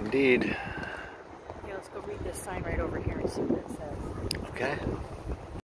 Indeed. Yeah, let's go read this sign right over here and see what it says. Okay.